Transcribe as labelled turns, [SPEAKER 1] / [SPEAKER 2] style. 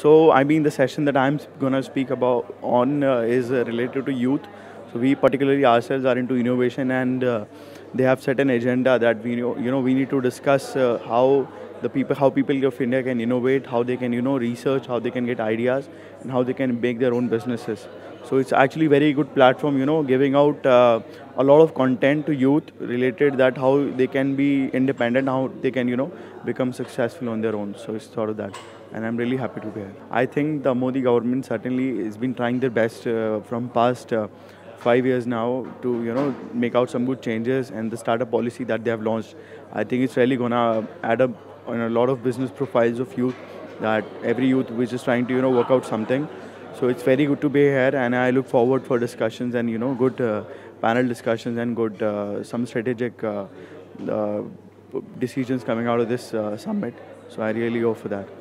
[SPEAKER 1] So, I mean, the session that I'm going to speak about on uh, is uh, related to youth. So, we particularly ourselves are into innovation, and uh, they have set an agenda that we you know, we need to discuss uh, how the people, how people of India can innovate, how they can, you know, research, how they can get ideas, and how they can make their own businesses. So it's actually very good platform, you know, giving out uh, a lot of content to youth related that how they can be independent, how they can, you know, become successful on their own. So it's sort of that. And I'm really happy to be here. I think the Modi government certainly has been trying their best uh, from past uh, five years now to, you know, make out some good changes and the startup policy that they have launched. I think it's really gonna add up on a lot of business profiles of youth that every youth which is trying to, you know, work out something. So it's very good to be here, and I look forward for discussions and you know good uh, panel discussions and good uh, some strategic uh, uh decisions coming out of this uh, summit. So I really go for that.